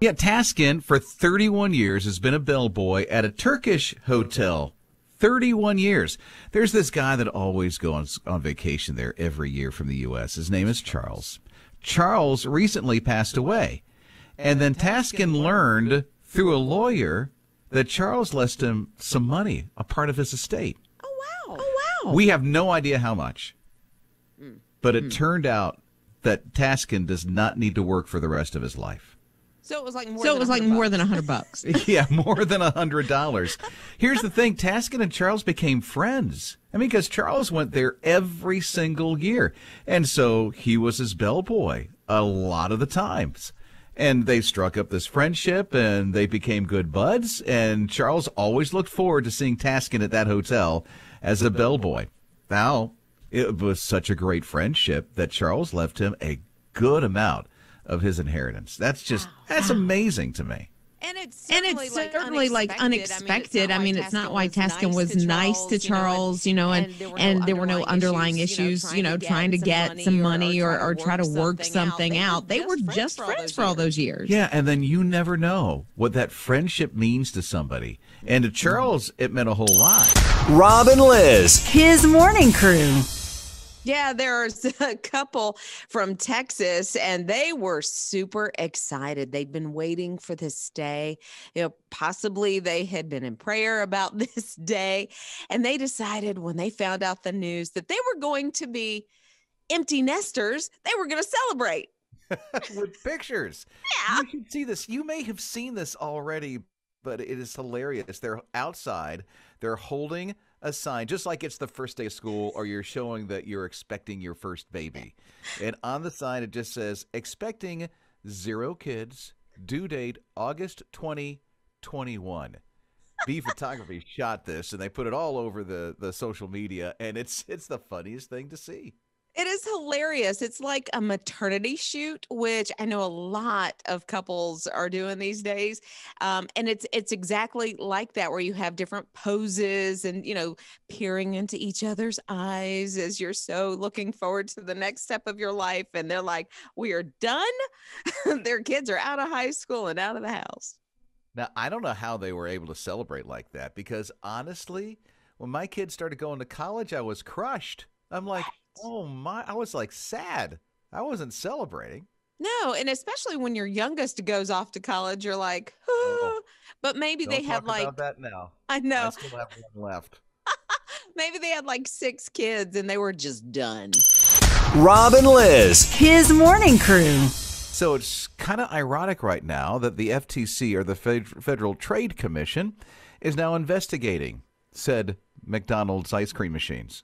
Yeah, Taskin for 31 years has been a bellboy at a Turkish hotel. 31 years. There's this guy that always goes on vacation there every year from the U.S. His name is Charles. Charles recently passed away. And then Taskin learned through a lawyer that Charles left him some money, a part of his estate. Oh, wow. Oh, wow. We have no idea how much. Hmm. But it hmm. turned out that Taskin does not need to work for the rest of his life. So it was like more So than it was like 100 more than a hundred bucks. yeah, more than a hundred dollars. Here's the thing: Taskin and Charles became friends. I mean, because Charles went there every single year, and so he was his bellboy a lot of the times. And they struck up this friendship, and they became good buds. And Charles always looked forward to seeing Taskin at that hotel as a bellboy. Now, it was such a great friendship that Charles left him a good amount of his inheritance. That's just that's amazing to me. And it's and certainly it's like certainly like unexpected. I mean, it's not why Taskin was nice to Charles, you know, and and there were no underlying issues, you know, trying to get some money or or try to work something out. They were just friends for all those years. Yeah, and then you never know what that friendship means to somebody. And to mm-hmm. Charles, it meant a whole lot. Rob and Liz. His morning crew. Yeah, there's a couple from Texas and they were super excited. They'd been waiting for this day. You know, possibly they had been in prayer about this day. And they decided when they found out the news that they were going to be empty nesters, they were going to celebrate. With pictures. Yeah. You should see this. You may have seen this already, but it is hilarious. They're outside, they're holding a sign, just like it's the first day of school, or you're showing that you're expecting your first baby. And on the sign, it just says, expecting zero kids, due date August 2021. B Photography shot this and they put it all over the, the social media, and it's it's the funniest thing to see. It is hilarious. It's like a maternity shoot, which I know a lot of couples are doing these days. Um, and it's it's exactly like that, where you have different poses and you know peering into each other's eyes as you're so looking forward to the next step of your life. And they're like, "We are done." Their kids are out of high school and out of the house. Now, I don't know how they were able to celebrate like that because honestly, when my kids started going to college, I was crushed. I'm like, oh my, I was like sad. I wasn't celebrating. No, and especially when your youngest goes off to college, you're like, "Ah." but maybe Don't they had talk like about that now. I I know. still have one left. Maybe they had like six kids and they were just done. Rob and Liz. His morning crew. So it's kind of ironic right now that the FTC or the Fed- Federal Trade Commission is now investigating said McDonald's ice cream machines.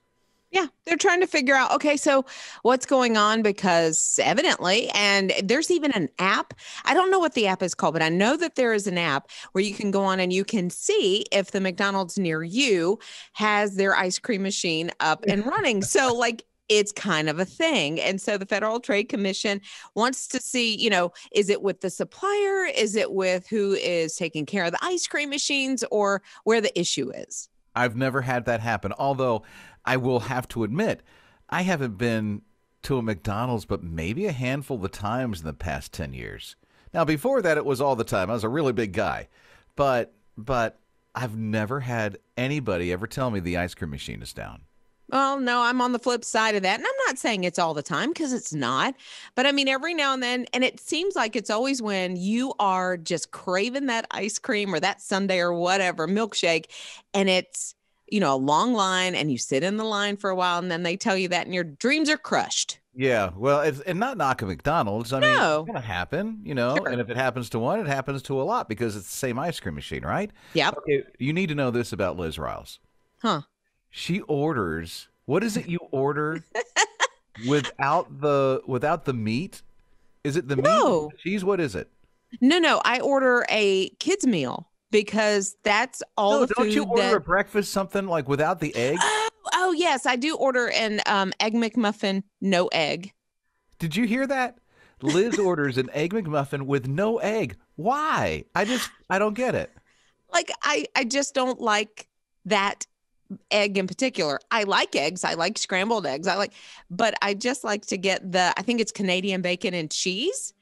Yeah, they're trying to figure out okay, so what's going on because evidently, and there's even an app. I don't know what the app is called, but I know that there is an app where you can go on and you can see if the McDonald's near you has their ice cream machine up and running. so, like, it's kind of a thing. And so the Federal Trade Commission wants to see, you know, is it with the supplier? Is it with who is taking care of the ice cream machines or where the issue is? I've never had that happen. Although I will have to admit, I haven't been to a McDonald's but maybe a handful of times in the past 10 years. Now before that it was all the time. I was a really big guy. But but I've never had anybody ever tell me the ice cream machine is down. Well, no, I'm on the flip side of that. And I'm not saying it's all the time because it's not. But I mean, every now and then, and it seems like it's always when you are just craving that ice cream or that sundae or whatever milkshake, and it's, you know, a long line and you sit in the line for a while and then they tell you that and your dreams are crushed. Yeah, well, it's, and not knocking McDonald's. I mean, it's gonna happen, you know. Sure. And if it happens to one, it happens to a lot because it's the same ice cream machine, right? Yep. Okay, you need to know this about Liz Ryals. Huh. She orders. What is it you order without the without the meat? Is it the No. meat? Cheese? What is it? No, no, I order a kids meal because that's all no, the don't food you order that. a breakfast something like without the egg? Oh, oh, yes, I do order an um, egg McMuffin, no egg. Did you hear that? Liz orders an egg McMuffin with no egg. Why? I just I don't get it. like I I just don't like that egg in particular. I like eggs. I like scrambled eggs. I like but I just like to get the I think it's Canadian bacon and cheese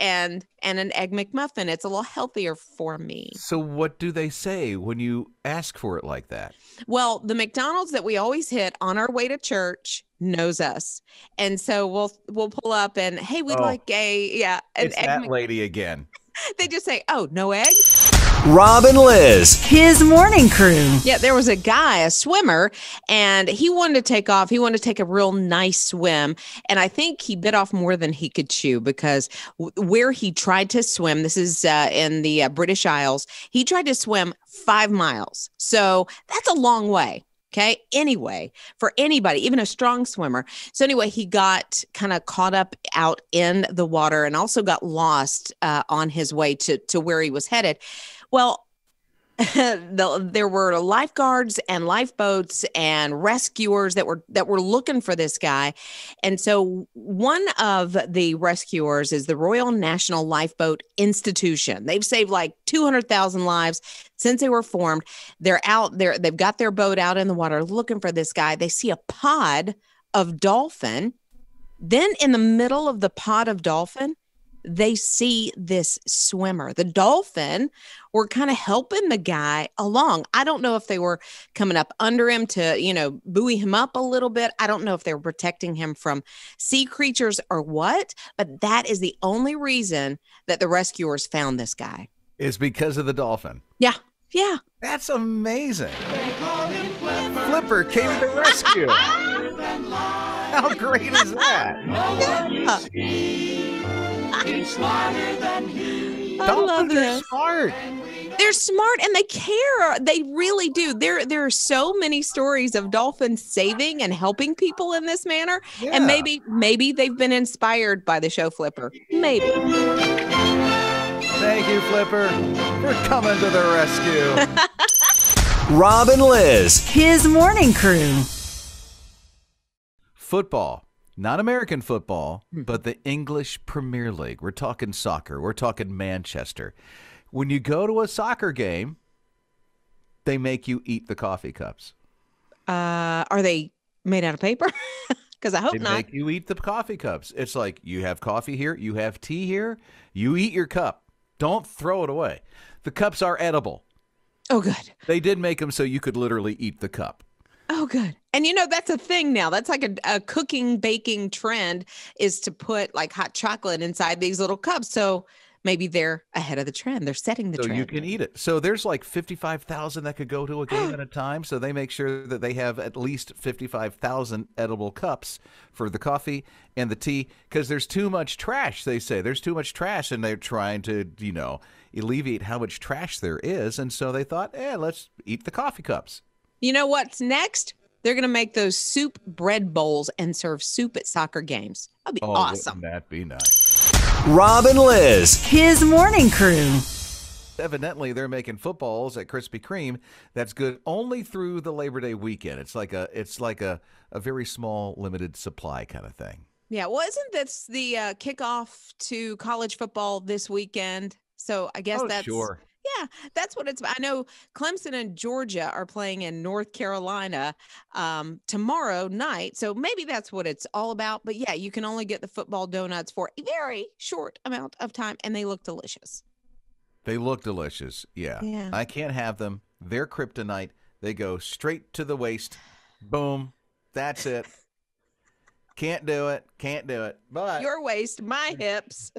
and and an egg McMuffin. It's a little healthier for me. So what do they say when you ask for it like that? Well, the McDonald's that we always hit on our way to church knows us, and so we'll we'll pull up and hey, we'd Oh. like a yeah an It's egg. that Mc- lady again. they just say, oh, no egg. Rob and Liz. His morning crew. Yeah, there was a guy, a swimmer, and he wanted to take off. He wanted to take a real nice swim. And I think he bit off more than he could chew because w- where he tried to swim, this is uh, in the uh, British Isles, he tried to swim five miles. So that's a long way. Okay. Anyway, for anybody, even a strong swimmer. So, anyway, he got kind of caught up out in the water and also got lost uh, on his way to, to where he was headed. Well, there were lifeguards and lifeboats and rescuers that were that were looking for this guy. And so one of the rescuers is the royal national lifeboat institution. They've saved like 200000 lives since they were formed. They're out there they've got their boat out in the water looking for this guy. They see a pod of dolphin. Then in the middle of the pod of dolphin they see this swimmer. The dolphin were kind of helping the guy along. I don't know if they were coming up under him to, you know, buoy him up a little bit. I don't know if they were protecting him from sea creatures or what, but that is the only reason that the rescuers found this guy. Is because of the dolphin. Yeah. Yeah. That's amazing. Flipper came to the rescue. How great is that? I love Dolphins are this. smart. They're smart and they care. They really do. There there are so many stories of dolphins saving and helping people in this manner. Yeah. And maybe maybe they've been inspired by the show Flipper. Maybe. Thank you, Flipper, for coming to the rescue. Rob and Liz. His morning crew. football, not American football, but the English Premier League. We're talking soccer. We're talking Manchester. When you go to a soccer game, they make you eat the coffee cups. Uh are they made out of paper? Because I hope They not. make you eat the coffee cups. It's like you have coffee here, you have tea here, you eat your cup. Don't throw it away. The cups are edible. oh good. They did make them so you could literally eat the cup. Oh, good. And you know, that's a thing now. That's like a, a cooking, baking trend is to put like hot chocolate inside these little cups. So maybe they're ahead of the trend. They're setting the so trend. you can eat it. So there's like 55,000 that could go to a game at a time. So they make sure that they have at least 55,000 edible cups for the coffee and the tea because there's too much trash, they say. There's too much trash, and they're trying to, you know, alleviate how much trash there is. And so they thought, eh, let's eat the coffee cups. You know what's next? They're going to make those soup bread bowls and serve soup at soccer games. That'd be Oh, awesome. Wouldn't be nice? Rob and Liz. His morning crew. Evidently, they're making footballs at Krispy Kreme. That's good only through the Labor Day weekend. It's like a, it's like a, a very small, limited supply kind of thing. Yeah. Well, isn't this the uh, kickoff to college football this weekend? So I guess oh, that's sure. Yeah, that's what it's. I know Clemson and Georgia are playing in North Carolina um, tomorrow night, so maybe that's what it's all about. But yeah, you can only get the football donuts for a very short amount of time, and they look delicious. They look delicious. Yeah. Yeah. I can't have them. They're kryptonite. They go straight to the waist. Boom. That's it. Can't do it. Can't do it. But Your waist, my hips.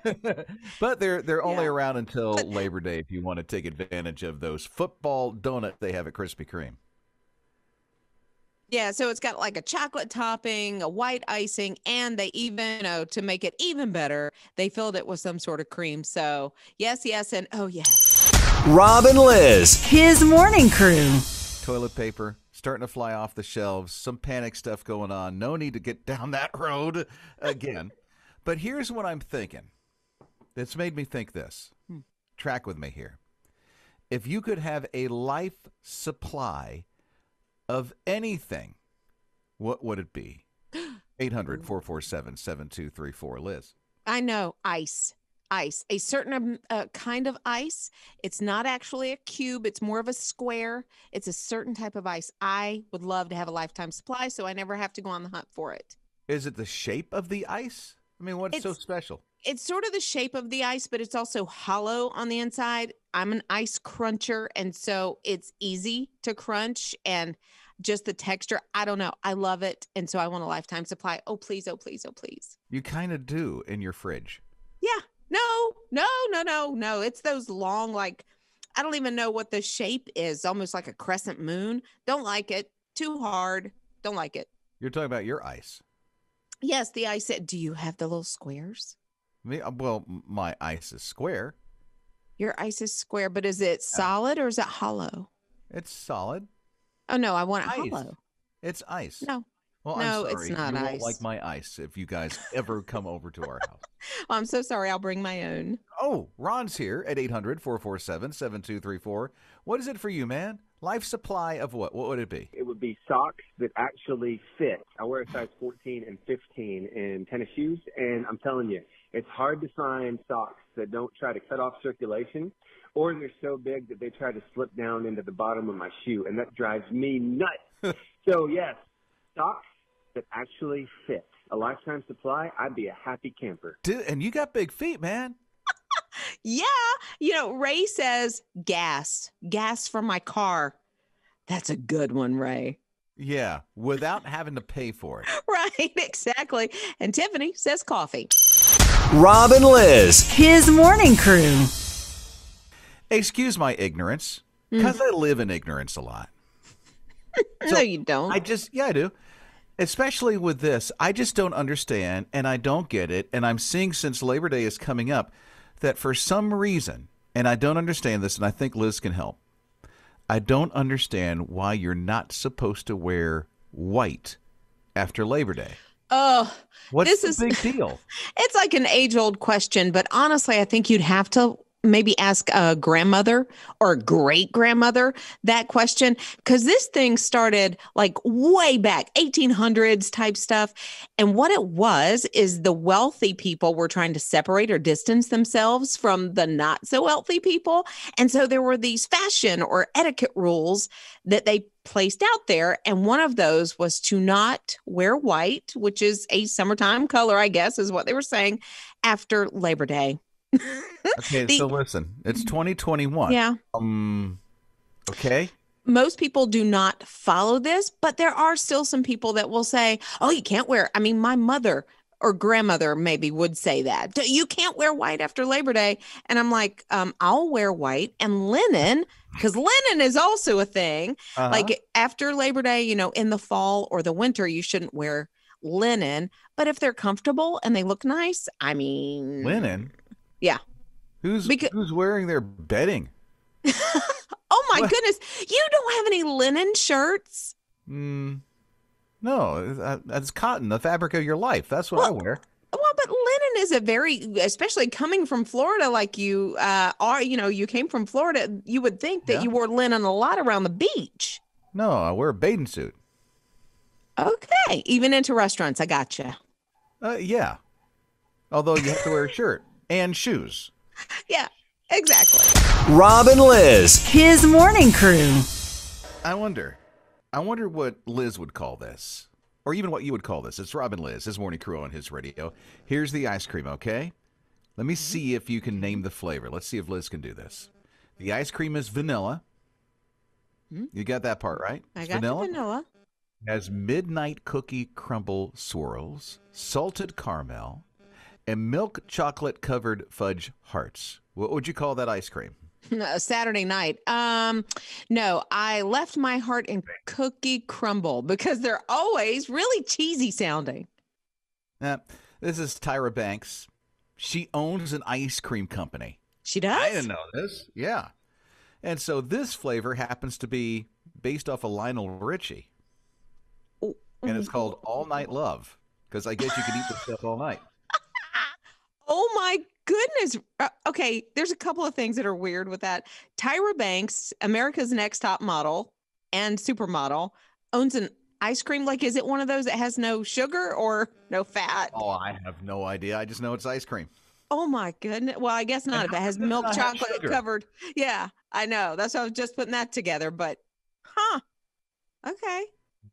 but they're they're only Yeah. around until Labor Day if you want to take advantage of those football donuts they have at Krispy Kreme. Yeah, so it's got like a chocolate topping, a white icing, and they even, you know, to make it even better, they filled it with some sort of cream. So yes, yes, and oh yes. Rob and Liz. His morning crew. Toilet paper starting to fly off the shelves. Some panic stuff going on. No need to get down that road again. but here's what I'm thinking. That's made me think this. Hmm. Track with me here. If you could have a life supply of anything, what would it be? 800 447 7234. Liz. I know ice. Ice, a certain uh, kind of ice. It's not actually a cube, it's more of a square. It's a certain type of ice. I would love to have a lifetime supply so I never have to go on the hunt for it. Is it the shape of the ice? I mean, what's so special? it's sort of the shape of the ice, but it's also hollow on the inside. I'm an ice cruncher, and so it's easy to crunch and just the texture. I don't know. I love it. And so I want a lifetime supply. Oh, please. Oh, please. Oh, please. You kind of do in your fridge. Yeah. No, no, no, no, no. It's those long, like, I don't even know what the shape is, almost like a crescent moon. Don't like it. Too hard. Don't like it. You're talking about your ice. Yes, the ice. Do you have the little squares? Me, uh, well, my ice is square. Your ice is square, but is it solid or is it hollow? It's solid. Oh no, I want it Ice. hollow. It's ice. No. Well, No, I'm it's sorry. not you ice. Won't like my ice if you guys ever come over to our house. Oh, I'm so sorry. I'll bring my own. Oh, Ron's here at 800 447 7234. What is it for you, man? Life supply of what? What would it be? it would be socks that actually fit. I wear a size 14 and 15 in tennis shoes, and I'm telling you, it's hard to find socks that don't try to cut off circulation, or they're so big that they try to slip down into the bottom of my shoe, and that drives me nuts. so yes, socks that actually fit. A lifetime supply, I'd be a happy camper. Dude, and you got big feet, man. Yeah. You know, Ray says gas, gas for my car. That's a good one, Ray. Yeah, without having to pay for it. Right. Exactly. And Tiffany says coffee. Rob and Liz. His morning crew. Excuse my ignorance, because hmm. I live in ignorance a lot. no, you don't. I just, yeah, I do. Especially with this, I just don't understand and I don't get it. And I'm seeing since Labor Day is coming up that for some reason, and I don't understand this, and I think Liz can help, I don't understand why you're not supposed to wear white after Labor Day. oh, What's This the is- big deal? it's like an age old question, but honestly, I think you'd have to maybe ask a grandmother or a great grandmother that question? Because this thing started like way back 1800s type stuff. And what it was is the wealthy people were trying to separate or distance themselves from the not so wealthy people. And so there were these fashion or etiquette rules that they placed out there. And one of those was to not wear white which is a summertime color i guess is what they were saying after labor day Okay, The- so listen, it's 2021. yeah Um, okay. most people do not follow this, but there are still some people that will say, "Oh, you can't wear." I mean, my mother or grandmother maybe would say that you can't wear white after Labor Day, and I'm like, um, "I'll wear white and linen because linen is also a thing." Uh-huh. Like after Labor Day, you know, in the fall or the winter, you shouldn't wear linen, but if they're comfortable and they look nice, I mean, linen. Yeah. Who's Becau- who's wearing their bedding? Oh my What? goodness, you don't have any linen shirts. Mm, no, that- that's cotton, the fabric of your life. That's what I wear. Well, but linen is a very, especially coming from Florida, like you uh, are, you know, you came from Florida, you would think that Yeah. you wore linen a lot around the beach. No, I wear a bathing suit. Okay. Even into restaurants. I gotcha. Uh, yeah. Although you have to wear a shirt and shoes. Yeah, exactly. Rob and Liz. His morning crew. I wonder. I wonder what Liz would call this, or even what you would call this. It's Robin Liz, his morning crew on his radio. Here's the ice cream, okay? Let me see if you can name the flavor. Let's see if Liz can do this. The ice cream is vanilla. Hmm? You got that part right? I It's got the vanilla. has midnight cookie crumble swirls, salted caramel, and milk chocolate covered fudge hearts. What would you call that ice cream? No, Saturday night. Um, no, I left my heart in cookie crumble because they're always really cheesy sounding. Uh, this is Tyra Banks. She owns an ice cream company. She does. I didn't know this. Yeah. And so this flavor happens to be based off of Lionel Richie. And it's called All Night Love because I guess you can eat this stuff all night. Oh my goodness. Uh, okay, there's a couple of things that are weird with that. Tyra Banks, America's Next Top Model and Supermodel, owns an ice cream. Like, is it one of those that has no sugar or no fat? Oh, I have no idea. I just know it's ice cream. Oh my goodness. Well, I guess not if it has milk chocolate covered. Yeah, I know. That's why I was just putting that together. But, huh. Okay.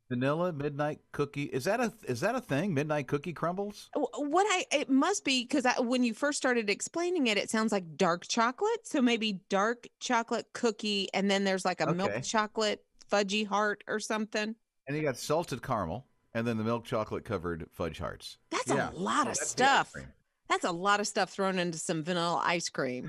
Vanilla midnight cookie. Is that a is that a thing? Midnight cookie crumbles? What I it must be because when you first started explaining it, it sounds like dark chocolate. So maybe dark chocolate cookie, and then there's like a Okay. milk chocolate fudgy heart or something. And you got salted caramel, and then the milk chocolate covered fudge hearts. That's Yeah. a lot of that's stuff. That's a lot of stuff thrown into some vanilla ice cream.